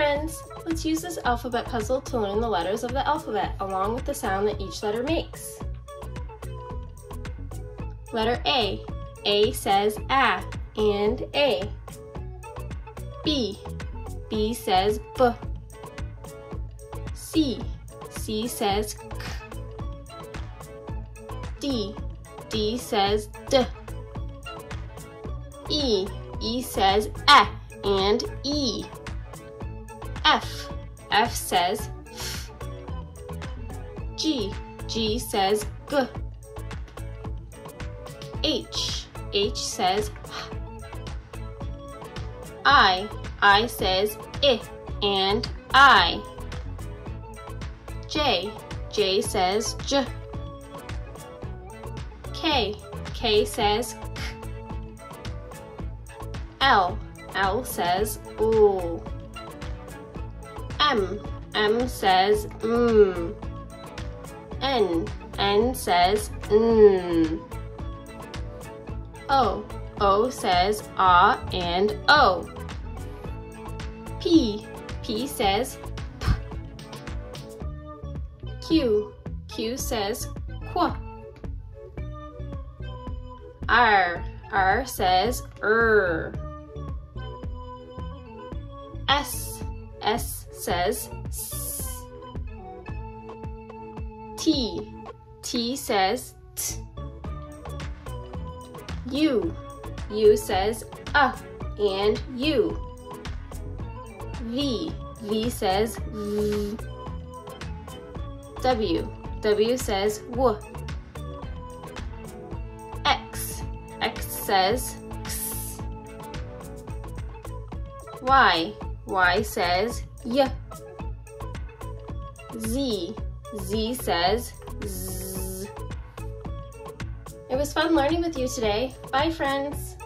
friends! Let's use this alphabet puzzle to learn the letters of the alphabet along with the sound that each letter makes. Letter A. A says A and A. B. B says B. C. C says K. D. D says D. E. E says E and E. F. F says F. G. G says G. H. H says H. I. I says I and I. J. J says J. K. K says K. L. L says ooh. M. M says mmm. N. N says mmm. O. O says ah and O. P. P says p. Q. Q says qu. R. R says er. S. S says s. T. T says t. U. U says uh and U. V. V says v. W. W says w. X. X says x. Y. Y says y. Z. Z says z. It was fun learning with you today. Bye, friends.